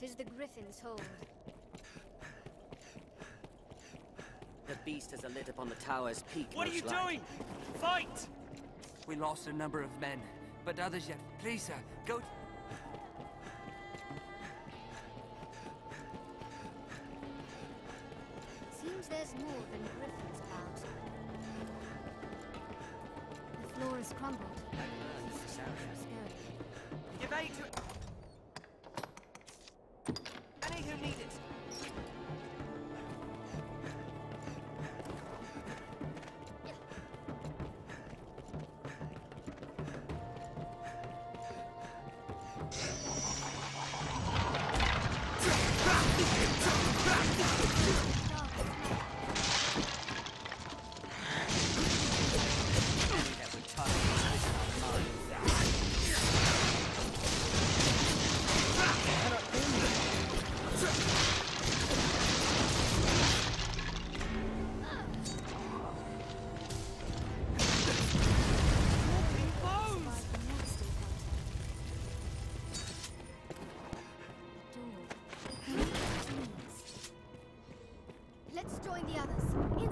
Tis the griffin's hold. The beast has a lit upon the tower's peak. What are you most like. doing? Fight! We lost a number of men, but others yet. Please, sir, go. Seems there's more than griffins about. The floor has crumbled. Scary. Give aid to...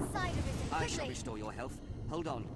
Inside of it, I shall restore your health. Hold on.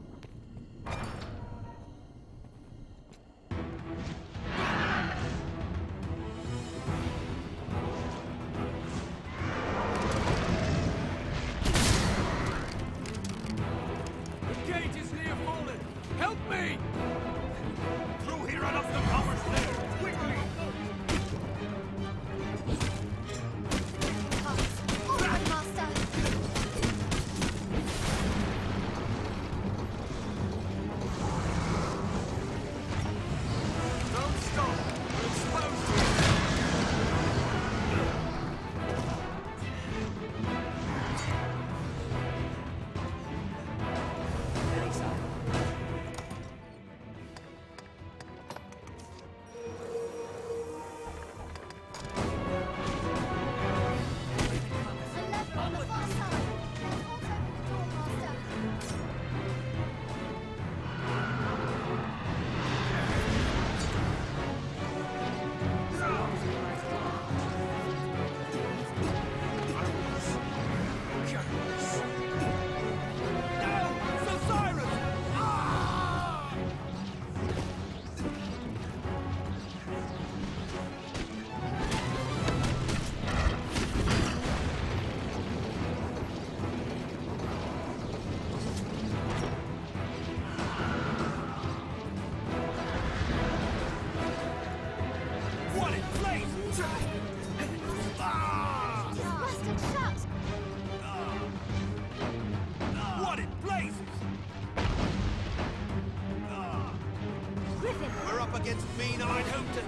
Up against mean-eyed Hoopton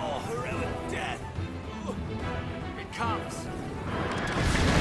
or oh, heroic death. It comes.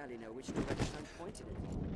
Barely know which direction I'm pointed in.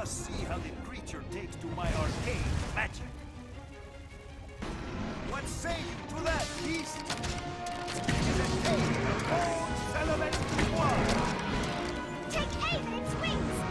Us see how the creature takes to my arcane magic. What say you to that, beast? It is a tale of old Celibate Take its wings!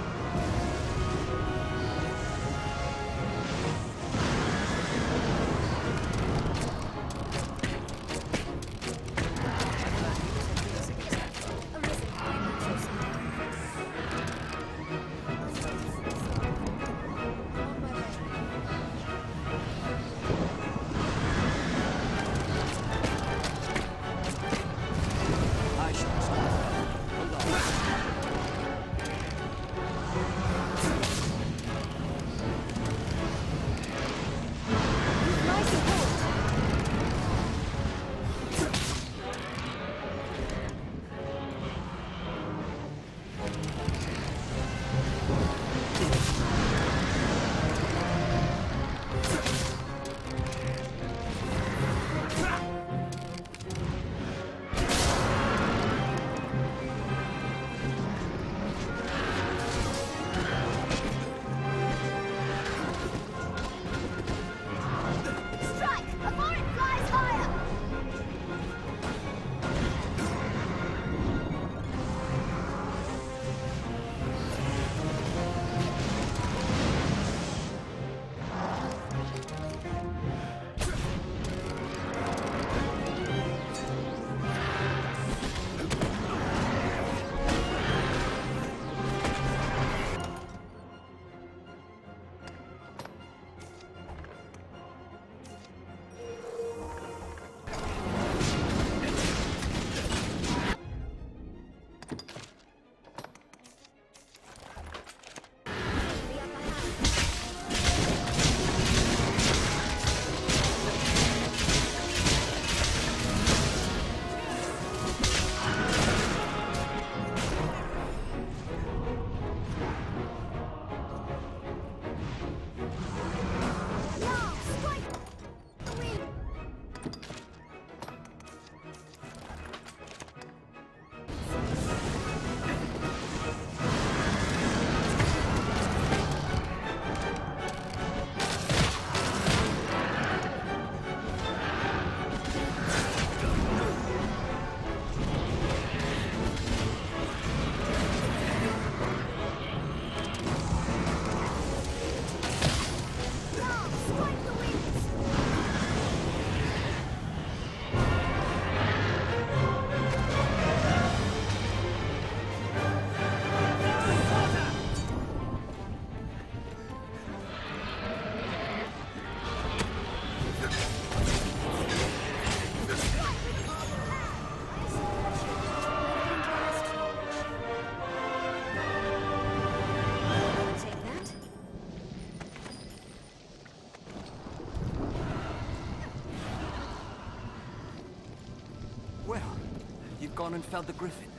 You've gone and felled the griffin.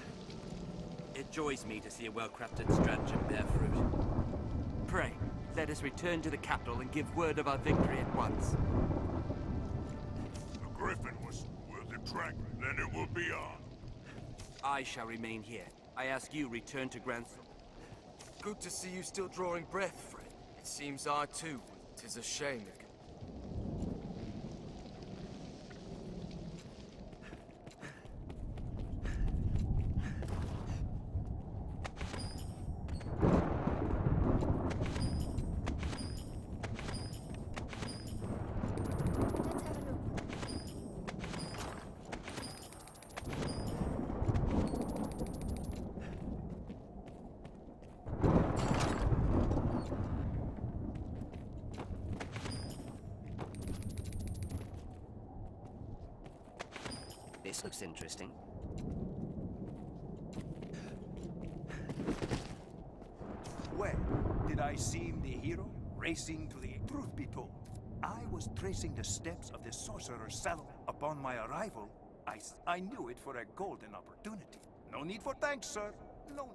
It joys me to see a well-crafted stratagem bear fruit. Pray, let us return to the capital and give word of our victory at once. The Griffin was worth a track, then it will be on. I shall remain here. I ask you return to Grantham. Good to see you still drawing breath, Fred. It seems I too. Tis a shame. This looks interesting. Well, did I seem the hero? Racing to the truth be told, I was tracing the steps of the sorcerer Salomet. Upon my arrival, I, I knew it for a golden opportunity. No need for thanks, sir. No